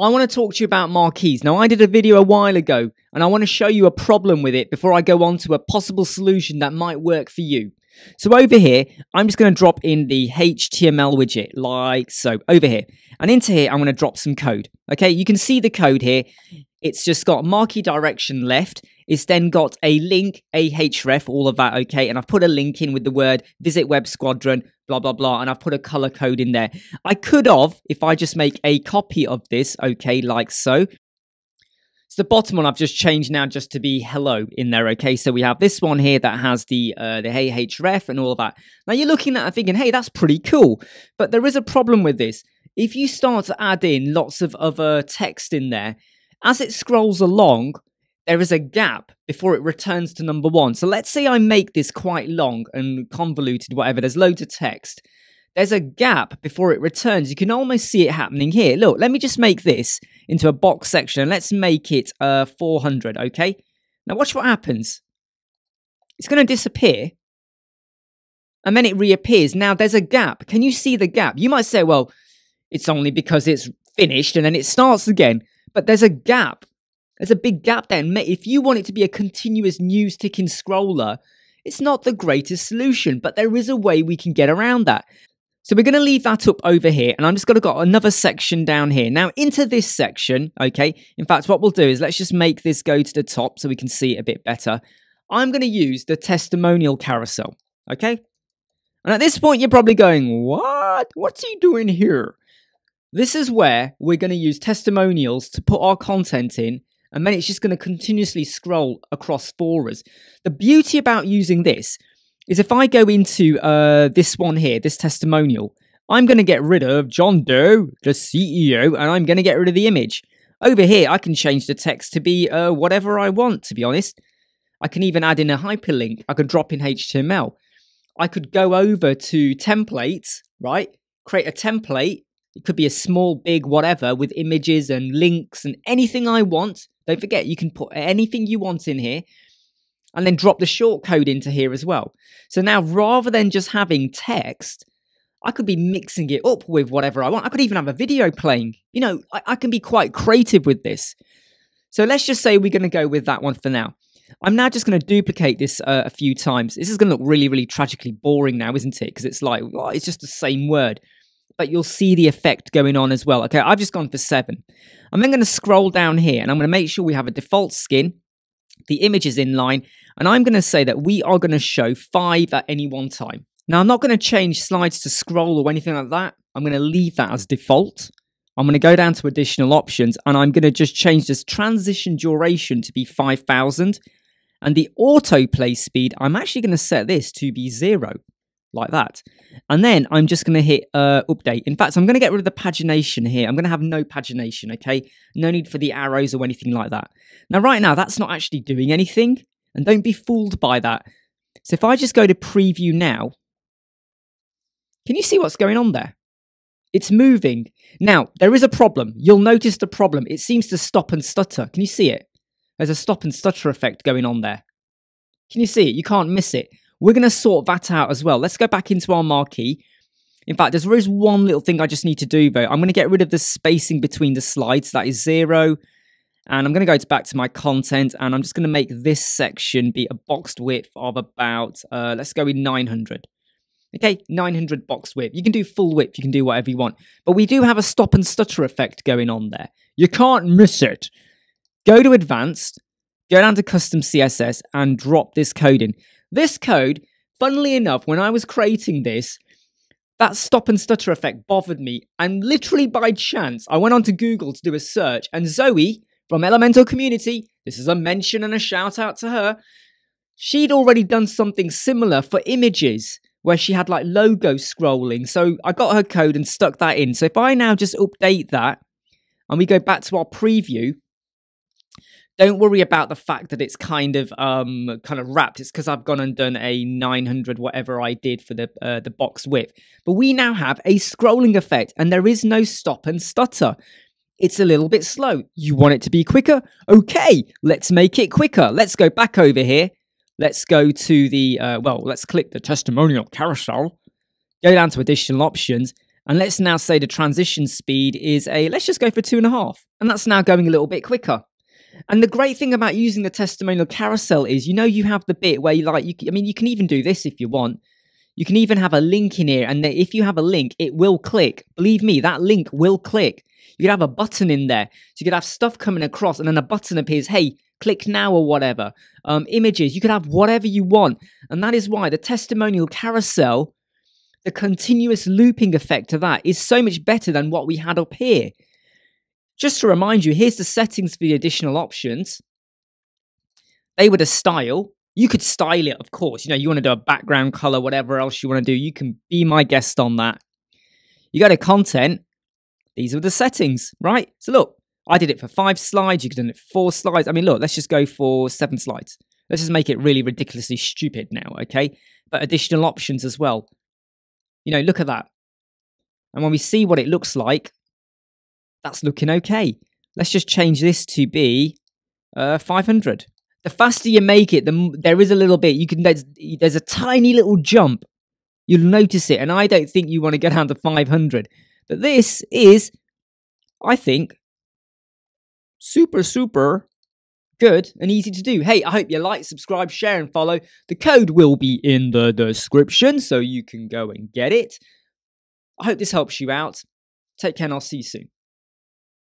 I want to talk to you about marquees. Now, I did a video a while ago and I want to show you a problem with it before I go on to a possible solution that might work for you. So over here, I'm just going to drop in the HTML widget like so over here. And into here, I'm going to drop some code. Okay, you can see the code here. It's just got marquee direction left. It's then got a link, a href, all of that, okay? And I've put a link in with the word visit web squadron, blah, blah, blah. And I've put a color code in there. I could have, if I just make a copy of this, okay, like so. So the bottom one I've just changed now just to be hello in there, okay? So we have this one here that has the uh, the href and all of that. Now you're looking at it thinking, hey, that's pretty cool. But there is a problem with this. If you start to add in lots of other text in there, as it scrolls along, there is a gap before it returns to number one. So let's say I make this quite long and convoluted, whatever, there's loads of text. There's a gap before it returns. You can almost see it happening here. Look, let me just make this into a box section. Let's make it uh, 400, okay? Now watch what happens. It's going to disappear. And then it reappears. Now there's a gap. Can you see the gap? You might say, well, it's only because it's finished and then it starts again. But there's a gap there's a big gap there. And if you want it to be a continuous news ticking scroller, it's not the greatest solution, but there is a way we can get around that. So we're going to leave that up over here, and I'm just going to got another section down here. Now, into this section, okay, in fact, what we'll do is let's just make this go to the top so we can see it a bit better. I'm going to use the testimonial carousel, okay? And at this point, you're probably going, what? What's he doing here? This is where we're going to use testimonials to put our content in and then it's just going to continuously scroll across for us. The beauty about using this is if I go into uh, this one here, this testimonial, I'm going to get rid of John Doe, the CEO, and I'm going to get rid of the image. Over here, I can change the text to be uh, whatever I want, to be honest. I can even add in a hyperlink. I could drop in HTML. I could go over to templates, right? Create a template. It could be a small, big, whatever, with images and links and anything I want. Don't forget, you can put anything you want in here and then drop the short code into here as well. So now rather than just having text, I could be mixing it up with whatever I want. I could even have a video playing. You know, I, I can be quite creative with this. So let's just say we're going to go with that one for now. I'm now just going to duplicate this uh, a few times. This is going to look really, really tragically boring now, isn't it? Because it's like, well, it's just the same word. But you'll see the effect going on as well. Okay, I've just gone for seven. I'm then going to scroll down here and I'm going to make sure we have a default skin. The image is in line. And I'm going to say that we are going to show five at any one time. Now, I'm not going to change slides to scroll or anything like that. I'm going to leave that as default. I'm going to go down to additional options and I'm going to just change this transition duration to be 5000 and the autoplay speed, I'm actually going to set this to be zero like that. And then I'm just going to hit uh, update. In fact, I'm going to get rid of the pagination here. I'm going to have no pagination, okay? No need for the arrows or anything like that. Now, right now, that's not actually doing anything. And don't be fooled by that. So if I just go to preview now, can you see what's going on there? It's moving. Now, there is a problem. You'll notice the problem. It seems to stop and stutter. Can you see it? There's a stop and stutter effect going on there. Can you see it? You can't miss it. We're going to sort that out as well. Let's go back into our marquee. In fact, there is always one little thing I just need to do though. I'm going to get rid of the spacing between the slides. That is zero. And I'm going to go back to my content and I'm just going to make this section be a boxed width of about, uh, let's go with 900. Okay, 900 box width. You can do full width, you can do whatever you want. But we do have a stop and stutter effect going on there. You can't miss it. Go to advanced, go down to custom CSS and drop this code in. This code, funnily enough, when I was creating this, that stop and stutter effect bothered me. And literally by chance, I went onto Google to do a search, and Zoe from Elementor Community, this is a mention and a shout out to her, she'd already done something similar for images where she had like logo scrolling. So I got her code and stuck that in. So if I now just update that and we go back to our preview, don't worry about the fact that it's kind of um kind of wrapped. It's because I've gone and done a 900 whatever I did for the uh, the box width. But we now have a scrolling effect, and there is no stop and stutter. It's a little bit slow. You want it to be quicker? Okay, let's make it quicker. Let's go back over here. Let's go to the uh, well. Let's click the testimonial carousel. Go down to additional options, And let's now say the transition speed is a, let's just go for two and a half. And that's now going a little bit quicker. And the great thing about using the testimonial carousel is, you know, you have the bit where you like, you, I mean, you can even do this if you want. You can even have a link in here. And if you have a link, it will click. Believe me, that link will click. You could have a button in there. So you could have stuff coming across and then a button appears, hey, click now or whatever. Um, images, you could have whatever you want. And that is why the testimonial carousel the continuous looping effect of that is so much better than what we had up here. Just to remind you, here's the settings for the additional options. They were the style. You could style it, of course. You know, you want to do a background color, whatever else you want to do. You can be my guest on that. You go to content. These are the settings, right? So look, I did it for five slides. You could do it four slides. I mean, look, let's just go for seven slides. Let's just make it really ridiculously stupid now, okay? But additional options as well. You know, look at that. And when we see what it looks like, that's looking okay. Let's just change this to be uh, 500. The faster you make it, the there is a little bit. You can there's, there's a tiny little jump. You'll notice it, and I don't think you want to get down to 500. But this is, I think, super super good and easy to do. Hey, I hope you like, subscribe, share, and follow. The code will be in the description so you can go and get it. I hope this helps you out. Take care and I'll see you soon.